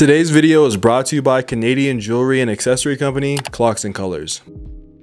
Today's video is brought to you by Canadian jewelry and accessory company, Clocks and Colours.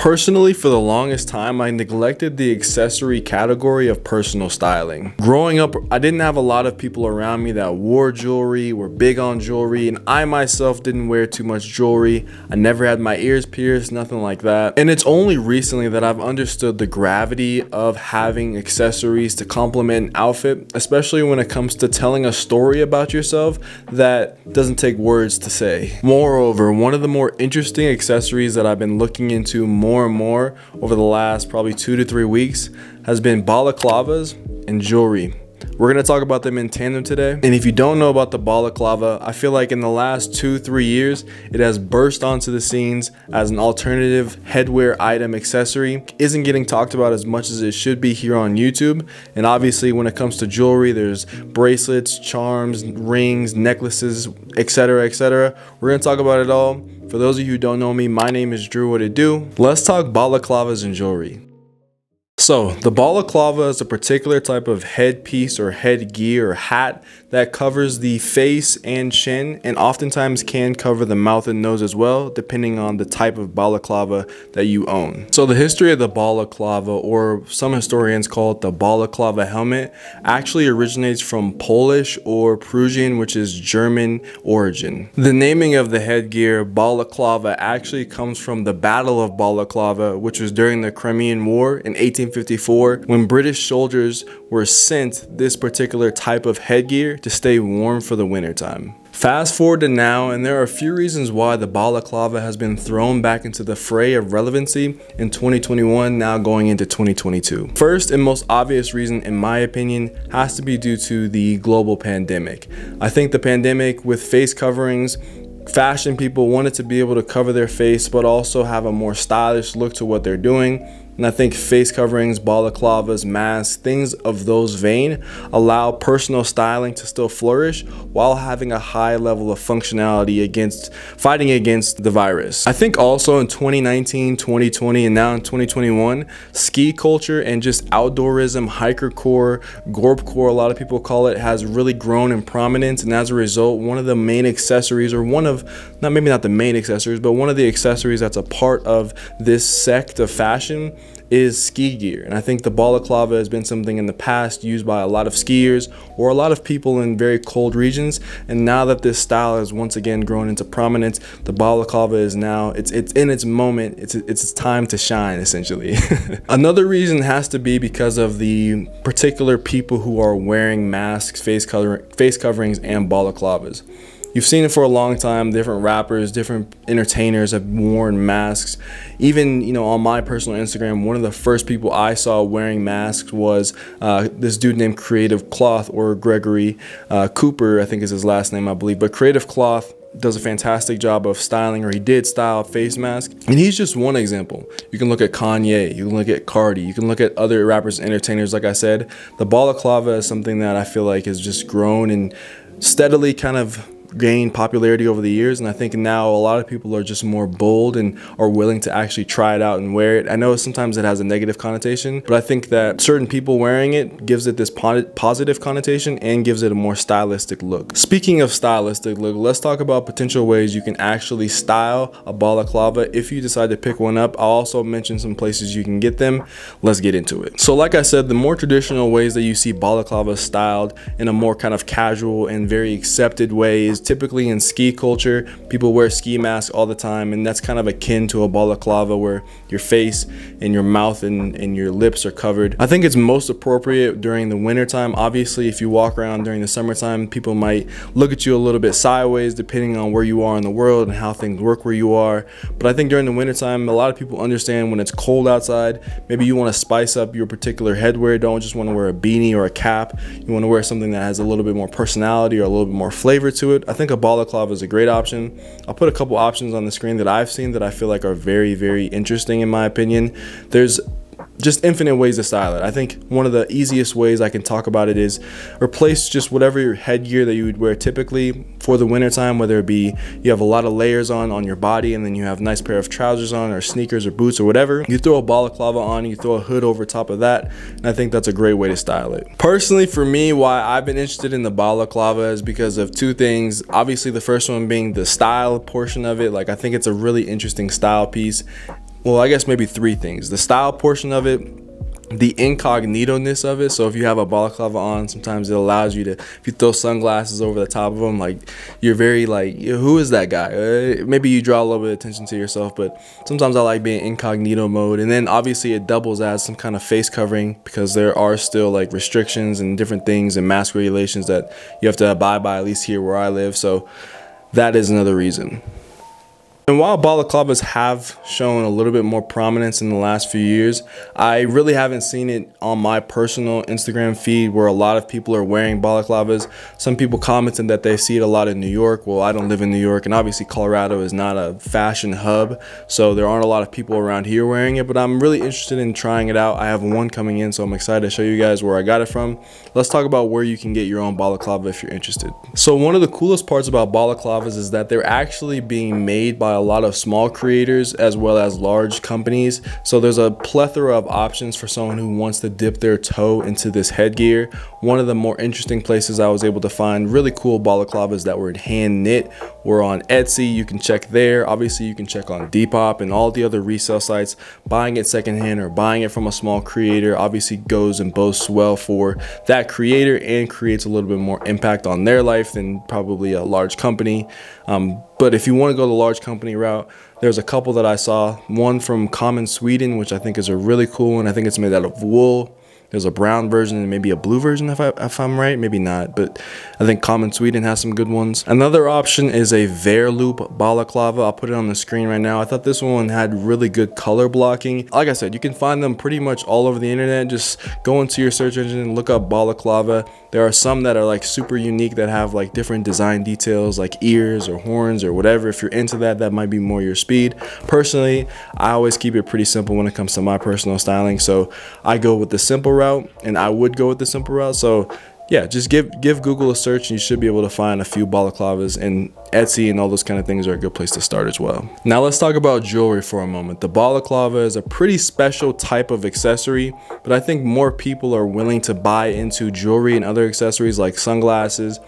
Personally, for the longest time, I neglected the accessory category of personal styling. Growing up, I didn't have a lot of people around me that wore jewelry, were big on jewelry, and I myself didn't wear too much jewelry. I never had my ears pierced, nothing like that. And it's only recently that I've understood the gravity of having accessories to complement an outfit, especially when it comes to telling a story about yourself that doesn't take words to say. Moreover, one of the more interesting accessories that I've been looking into more more and more over the last probably two to three weeks has been balaclavas and jewelry. We're gonna talk about them in tandem today. And if you don't know about the balaclava, I feel like in the last two, three years, it has burst onto the scenes as an alternative headwear item accessory. Isn't getting talked about as much as it should be here on YouTube. And obviously when it comes to jewelry, there's bracelets, charms, rings, necklaces, etc, etc. We're gonna talk about it all. For those of you who don't know me, my name is Drew What It Do. Let's talk balaclavas and jewelry. So the balaclava is a particular type of headpiece or headgear or hat that covers the face and chin and oftentimes can cover the mouth and nose as well depending on the type of balaclava that you own. So the history of the balaclava or some historians call it the balaclava helmet actually originates from Polish or Prussian which is German origin. The naming of the headgear balaclava actually comes from the Battle of Balaclava which was during the Crimean War in 1854 when British soldiers were sent this particular type of headgear to stay warm for the wintertime. Fast forward to now, and there are a few reasons why the balaclava has been thrown back into the fray of relevancy in 2021, now going into 2022. First and most obvious reason, in my opinion, has to be due to the global pandemic. I think the pandemic with face coverings fashion people wanted to be able to cover their face but also have a more stylish look to what they're doing and I think face coverings, balaclavas, masks, things of those vein allow personal styling to still flourish while having a high level of functionality against fighting against the virus. I think also in 2019, 2020, and now in 2021, ski culture and just outdoorism, hiker core, gorp core, a lot of people call it, has really grown in prominence. And as a result, one of the main accessories, or one of, not maybe not the main accessories, but one of the accessories that's a part of this sect of fashion is ski gear. And I think the balaclava has been something in the past used by a lot of skiers or a lot of people in very cold regions. And now that this style has once again grown into prominence, the balaclava is now, it's, it's in its moment, it's, it's time to shine essentially. Another reason has to be because of the particular people who are wearing masks, face, cover, face coverings, and balaclavas. You've seen it for a long time. Different rappers, different entertainers have worn masks. Even, you know, on my personal Instagram, one of the first people I saw wearing masks was uh, this dude named Creative Cloth or Gregory uh, Cooper, I think is his last name, I believe. But Creative Cloth does a fantastic job of styling or he did style face mask and he's just one example you can look at kanye you can look at cardi you can look at other rappers entertainers like i said the balaclava is something that i feel like has just grown and steadily kind of gained popularity over the years and I think now a lot of people are just more bold and are willing to actually try it out and wear it. I know sometimes it has a negative connotation, but I think that certain people wearing it gives it this positive connotation and gives it a more stylistic look. Speaking of stylistic look, let's talk about potential ways you can actually style a balaclava if you decide to pick one up. I'll also mention some places you can get them. Let's get into it. So like I said, the more traditional ways that you see balaclava styled in a more kind of casual and very accepted typically in ski culture, people wear ski masks all the time, and that's kind of akin to a balaclava where your face and your mouth and, and your lips are covered. I think it's most appropriate during the wintertime. Obviously, if you walk around during the summertime, people might look at you a little bit sideways depending on where you are in the world and how things work where you are. But I think during the wintertime, a lot of people understand when it's cold outside, maybe you want to spice up your particular headwear. Don't just want to wear a beanie or a cap. You want to wear something that has a little bit more personality or a little bit more flavor to it. I think a balaclava is a great option. I'll put a couple options on the screen that I've seen that I feel like are very, very interesting in my opinion. There's just infinite ways to style it. I think one of the easiest ways I can talk about it is replace just whatever your headgear that you would wear typically for the wintertime, whether it be you have a lot of layers on on your body and then you have a nice pair of trousers on or sneakers or boots or whatever. You throw a balaclava on, you throw a hood over top of that, and I think that's a great way to style it. Personally, for me, why I've been interested in the balaclava is because of two things. Obviously, the first one being the style portion of it. Like, I think it's a really interesting style piece well, I guess maybe three things. The style portion of it, the incognito-ness of it. So if you have a balaclava on, sometimes it allows you to, if you throw sunglasses over the top of them, like you're very like, who is that guy? Uh, maybe you draw a little bit of attention to yourself, but sometimes I like being incognito mode. And then obviously it doubles as some kind of face covering because there are still like restrictions and different things and mask regulations that you have to abide by, at least here where I live. So that is another reason. And while balaclavas have shown a little bit more prominence in the last few years, I really haven't seen it on my personal Instagram feed where a lot of people are wearing balaclavas. Some people commented that they see it a lot in New York. Well, I don't live in New York, and obviously Colorado is not a fashion hub, so there aren't a lot of people around here wearing it, but I'm really interested in trying it out. I have one coming in, so I'm excited to show you guys where I got it from. Let's talk about where you can get your own balaclava if you're interested. So one of the coolest parts about balaclavas is that they're actually being made by a lot of small creators as well as large companies. So there's a plethora of options for someone who wants to dip their toe into this headgear. One of the more interesting places I was able to find really cool balaclavas that were hand knit were on Etsy. You can check there. Obviously, you can check on Depop and all the other resale sites. Buying it secondhand or buying it from a small creator obviously goes and boasts well for that creator and creates a little bit more impact on their life than probably a large company. Um, but if you want to go the large company route, there's a couple that I saw. One from Common Sweden, which I think is a really cool one. I think it's made out of wool. There's a brown version and maybe a blue version if, I, if I'm right, maybe not, but I think Common Sweden has some good ones. Another option is a Verloop balaclava. I'll put it on the screen right now. I thought this one had really good color blocking. Like I said, you can find them pretty much all over the internet. Just go into your search engine and look up balaclava. There are some that are like super unique that have like different design details like ears or horns or whatever. If you're into that, that might be more your speed. Personally, I always keep it pretty simple when it comes to my personal styling. So I go with the simple route and I would go with the simple route. So yeah, just give give Google a search and you should be able to find a few balaclavas and Etsy and all those kind of things are a good place to start as well. Now let's talk about jewelry for a moment. The balaclava is a pretty special type of accessory, but I think more people are willing to buy into jewelry and other accessories like sunglasses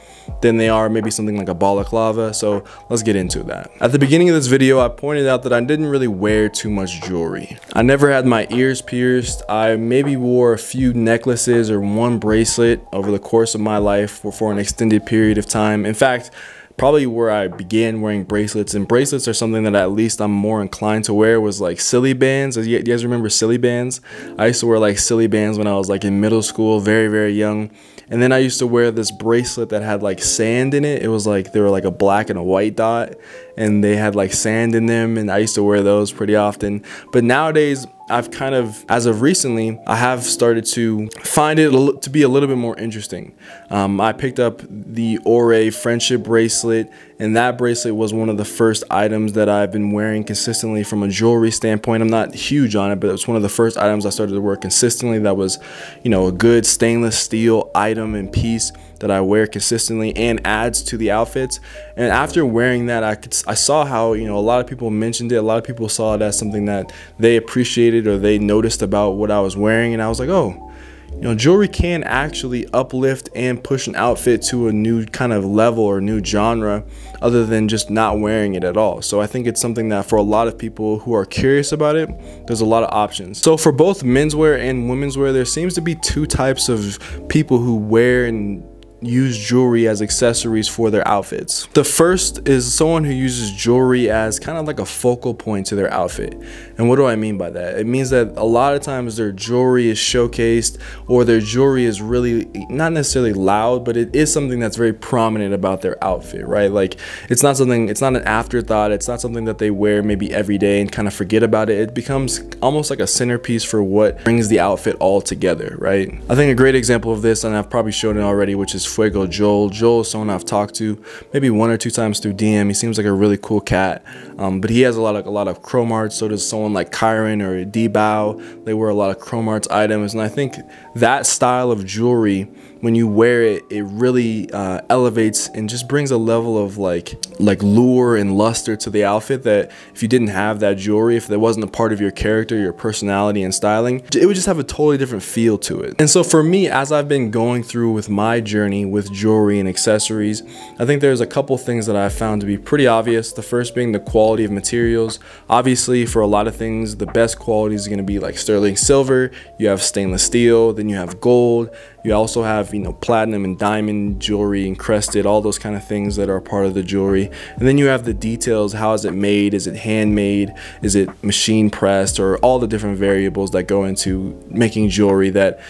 than they are maybe something like a balaclava. So let's get into that. At the beginning of this video, I pointed out that I didn't really wear too much jewelry. I never had my ears pierced. I maybe wore a few necklaces or one bracelet over the course of my life for, for an extended period of time. In fact, probably where I began wearing bracelets and bracelets are something that at least I'm more inclined to wear was like Silly Bandz. Do you guys remember Silly Bandz? I used to wear like Silly Bandz when I was like in middle school, very, very young. And then I used to wear this bracelet that had like sand in it. It was like, they were like a black and a white dot and they had like sand in them. And I used to wear those pretty often. But nowadays, I've kind of, as of recently, I have started to find it to be a little bit more interesting. Um, I picked up the Ore friendship bracelet, and that bracelet was one of the first items that I've been wearing consistently from a jewelry standpoint. I'm not huge on it, but it was one of the first items I started to wear consistently that was, you know, a good stainless steel item and piece that I wear consistently and adds to the outfits. And after wearing that, I could I saw how you know a lot of people mentioned it. A lot of people saw it as something that they appreciated or they noticed about what I was wearing, and I was like, oh. You know, jewelry can actually uplift and push an outfit to a new kind of level or new genre other than just not wearing it at all. So I think it's something that for a lot of people who are curious about it, there's a lot of options. So for both menswear and women's wear, there seems to be two types of people who wear and use jewelry as accessories for their outfits. The first is someone who uses jewelry as kind of like a focal point to their outfit. And what do I mean by that? It means that a lot of times their jewelry is showcased or their jewelry is really not necessarily loud, but it is something that's very prominent about their outfit, right? Like it's not something, it's not an afterthought. It's not something that they wear maybe every day and kind of forget about it. It becomes almost like a centerpiece for what brings the outfit all together, right? I think a great example of this, and I've probably shown it already, which is Fuego Joel. Joel is someone I've talked to maybe one or two times through DM. He seems like a really cool cat, um, but he has a lot of a lot of Chrome Hearts. So does someone like Kyron or D-Bow. They wear a lot of Chrome Hearts items, and I think that style of jewelry when you wear it, it really uh, elevates and just brings a level of like like lure and luster to the outfit that if you didn't have that jewelry, if that wasn't a part of your character, your personality and styling, it would just have a totally different feel to it. And so for me, as I've been going through with my journey with jewelry and accessories, I think there's a couple things that I found to be pretty obvious. The first being the quality of materials. Obviously, for a lot of things, the best quality is going to be like sterling silver. You have stainless steel, then you have gold. You also have, you know, platinum and diamond jewelry encrusted, all those kind of things that are part of the jewelry. And then you have the details. How is it made? Is it handmade? Is it machine pressed? Or all the different variables that go into making jewelry that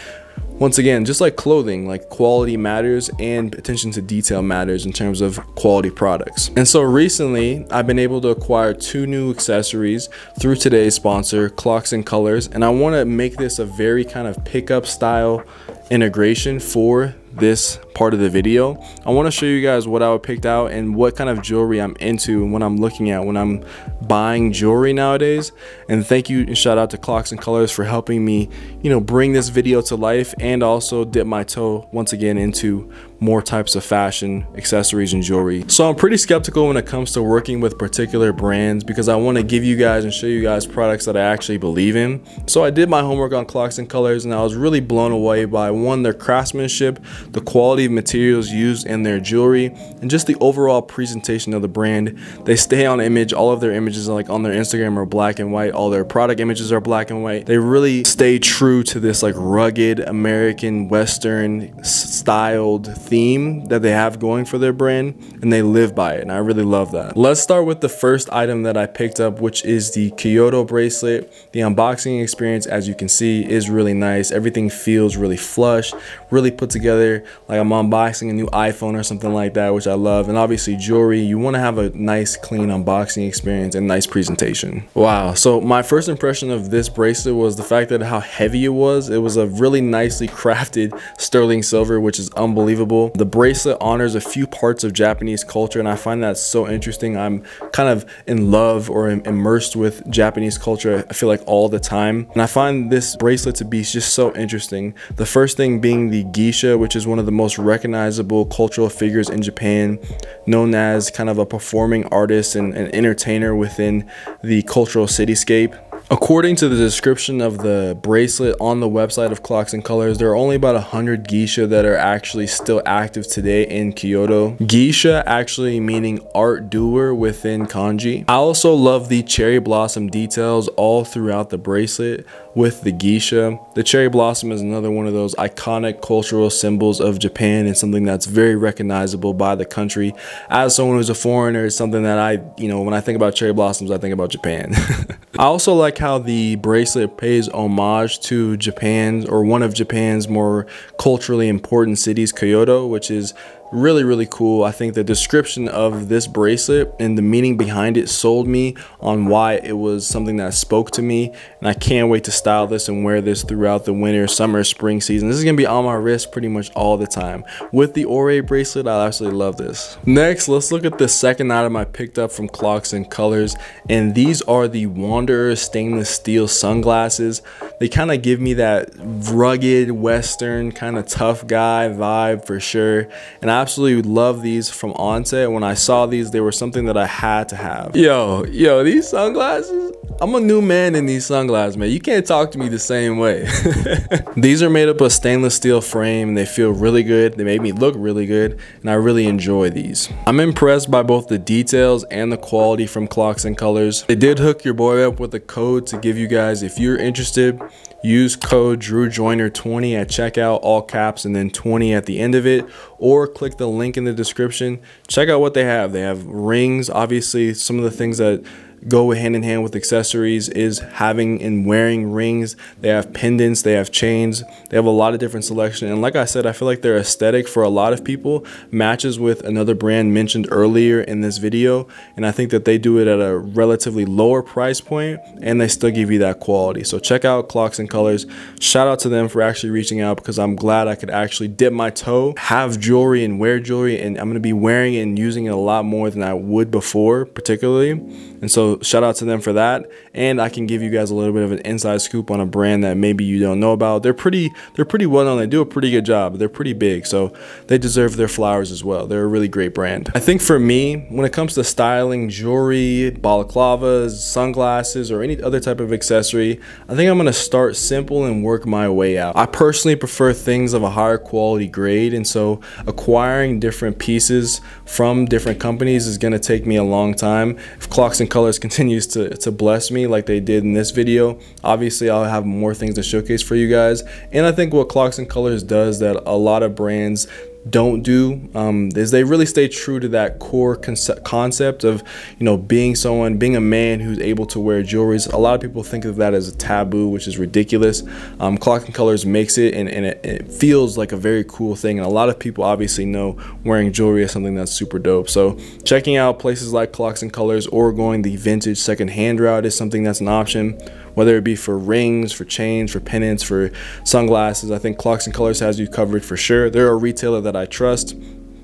once again, just like clothing, like quality matters and attention to detail matters in terms of quality products. And so recently, I've been able to acquire two new accessories through today's sponsor, Clocks and Colours. And I want to make this a very kind of pickup style integration for this part of the video. I want to show you guys what i picked out and what kind of jewelry i'm into and what i'm looking at when i'm buying jewelry nowadays. And thank you and shout out to clocks and colours for helping me you know bring this video to life and also dip my toe once again into more types of fashion accessories and jewelry. So i'm pretty skeptical when it comes to working with particular brands because i want to give you guys and show you guys products that i actually believe in. So i did my homework on clocks and colours and i was really blown away by one their craftsmanship the quality of materials used in their jewelry, and just the overall presentation of the brand. They stay on image. All of their images like on their Instagram are black and white. All their product images are black and white. They really stay true to this like rugged American Western styled theme that they have going for their brand, and they live by it, and I really love that. Let's start with the first item that I picked up, which is the Kyoto bracelet. The unboxing experience, as you can see, is really nice. Everything feels really flush, really put together like I'm unboxing a new iPhone or something like that, which I love. And obviously jewelry, you want to have a nice clean unboxing experience and nice presentation. Wow. So my first impression of this bracelet was the fact that how heavy it was. It was a really nicely crafted sterling silver, which is unbelievable. The bracelet honors a few parts of Japanese culture and I find that so interesting. I'm kind of in love or immersed with Japanese culture, I feel like all the time. And I find this bracelet to be just so interesting. The first thing being the geisha, which is one of the most recognizable cultural figures in Japan, known as kind of a performing artist and an entertainer within the cultural cityscape. According to the description of the bracelet on the website of Clocks and Colours, there are only about 100 geisha that are actually still active today in Kyoto. Geisha actually meaning art doer within kanji. I also love the cherry blossom details all throughout the bracelet with the geisha. The cherry blossom is another one of those iconic cultural symbols of Japan and something that's very recognizable by the country. As someone who's a foreigner, it's something that I, you know, when I think about cherry blossoms, I think about Japan. I also like how the bracelet pays homage to Japan's or one of Japan's more culturally important cities, Kyoto, which is really really cool. I think the description of this bracelet and the meaning behind it sold me on why it was something that spoke to me. And i can't wait to style this and wear this throughout the winter summer spring season. This is gonna be on my wrist pretty much all the time. With the ore bracelet i absolutely love this. Next let's look at the second item i picked up from clocks and colours. And these are the wanderer stainless steel sunglasses. They kind of give me that rugged western kind of tough guy vibe for sure. And i absolutely love these from onset. When I saw these, they were something that I had to have. Yo, yo, these sunglasses, I'm a new man in these sunglasses, man. You can't talk to me the same way. these are made up of stainless steel frame and they feel really good. They made me look really good and I really enjoy these. I'm impressed by both the details and the quality from Clocks and Colours. They did hook your boy up with a code to give you guys, if you're interested, use code DrewJoiner20 at checkout, all caps, and then 20 at the end of it, or click the link in the description. Check out what they have. They have rings, obviously, some of the things that go hand in hand with accessories is having and wearing rings. They have pendants, they have chains, they have a lot of different selection. And like I said, I feel like their aesthetic for a lot of people matches with another brand mentioned earlier in this video. And I think that they do it at a relatively lower price point and they still give you that quality. So check out Clocks and Colours. Shout out to them for actually reaching out because I'm glad I could actually dip my toe, have jewelry and wear jewelry. And I'm going to be wearing it and using it a lot more than I would before, particularly. And so shout out to them for that. And I can give you guys a little bit of an inside scoop on a brand that maybe you don't know about. They're pretty, they're pretty well known. They do a pretty good job. They're pretty big. So they deserve their flowers as well. They're a really great brand. I think for me, when it comes to styling jewelry, balaclavas, sunglasses, or any other type of accessory, I think I'm going to start simple and work my way out. I personally prefer things of a higher quality grade. And so acquiring different pieces from different companies is going to take me a long time. If Clocks and Colours continues to, to bless me like they did in this video, obviously I'll have more things to showcase for you guys. And I think what Clocks and Colours does that a lot of brands don't do um, is they really stay true to that core concept of you know being someone being a man who's able to wear jewelry a lot of people think of that as a taboo which is ridiculous um, clock and colours makes it and, and it, it, feels like a very cool thing and a lot of people obviously know wearing jewelry is something that's super dope so checking out places like clocks and colours or going the vintage second hand route is something that's an option whether it be for rings, for chains, for pendants, for sunglasses. I think Clocks and Colours has you covered for sure. They're a retailer that I trust.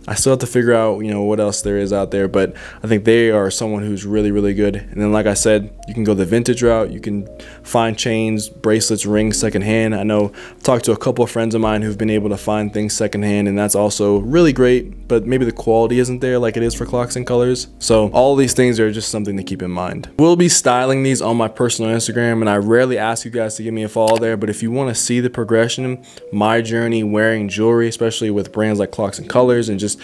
I still have to figure out, you know, what else there is out there, but I think they are someone who's really, really good. And then, like I said, you can go the vintage route. You can find chains, bracelets, rings secondhand. I know I've talked to a couple of friends of mine who've been able to find things secondhand, and that's also really great, but maybe the quality isn't there like it is for clocks and colours. So all these things are just something to keep in mind. We'll be styling these on my personal Instagram, and I rarely ask you guys to give me a follow there, but if you want to see the progression, my journey wearing jewelry, especially with brands like clocks and colours and just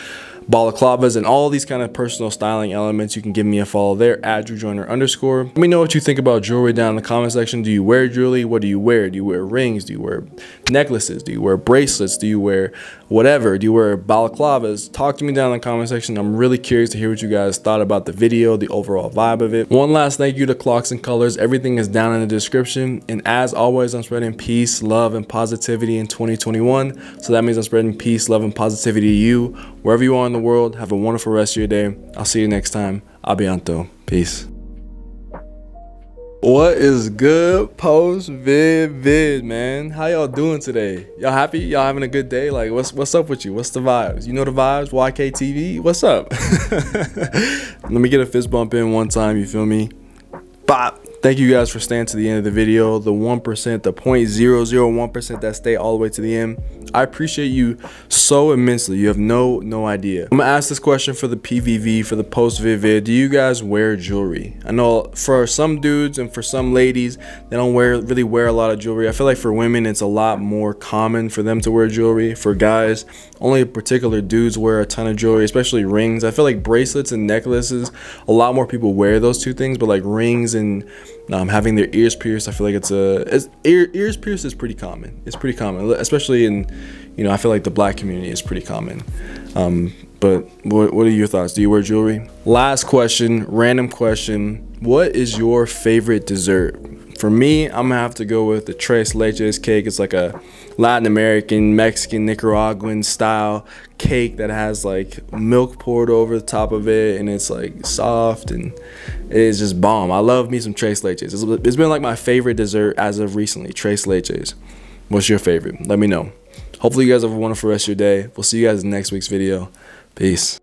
balaclavas and all these kind of personal styling elements you can give me a follow there at drew underscore. Let me know what you think about jewelry down in the comment section. Do you wear jewelry? What do you wear? Do you wear rings? Do you wear necklaces? Do you wear bracelets? Do you wear whatever? Do you wear balaclavas? Talk to me down in the comment section. I'm really curious to hear what you guys thought about the video the overall vibe of it. One last thank you to clocks and colours. Everything is down in the description. And as always i'm spreading peace love and positivity in 2021 so that means i'm spreading peace love and positivity to you wherever you are in the world. Have a wonderful rest of your day. I'll see you next time. Abianto. Peace. What is good post vid vid man? How y'all doing today? Y'all happy? Y'all having a good day? Like what's what's up with you? What's the vibes? You know the vibes? YKTV? What's up? Let me get a fist bump in one time, you feel me? Bop. Thank you guys for staying to the end of the video. The 1%, the 0.001% that stay all the way to the end. I appreciate you so immensely. You have no no idea. I'm gonna ask this question for the PVV, for the post vid. Do you guys wear jewelry? I know for some dudes and for some ladies, they don't wear really wear a lot of jewelry. I feel like for women, it's a lot more common for them to wear jewelry. For guys, only particular dudes wear a ton of jewelry, especially rings. I feel like bracelets and necklaces, a lot more people wear those two things, but like rings and um, having their ears pierced, I feel like it's a it's, ear, ears pierced is pretty common. It's pretty common, especially in, you know, I feel like the black community is pretty common. Um, but what, what are your thoughts? Do you wear jewelry? Last question, random question. What is your favorite dessert? For me, I'm gonna have to go with the tres leches cake. It's like a Latin American, Mexican, Nicaraguan style cake that has like milk poured over the top of it and it's like soft and it is just bomb. I love me some tres leches. it's been like my favorite dessert as of recently, tres leches. What's your favorite? Let me know. Hopefully you guys have a wonderful rest of your day. We'll see you guys in next week's video. Peace.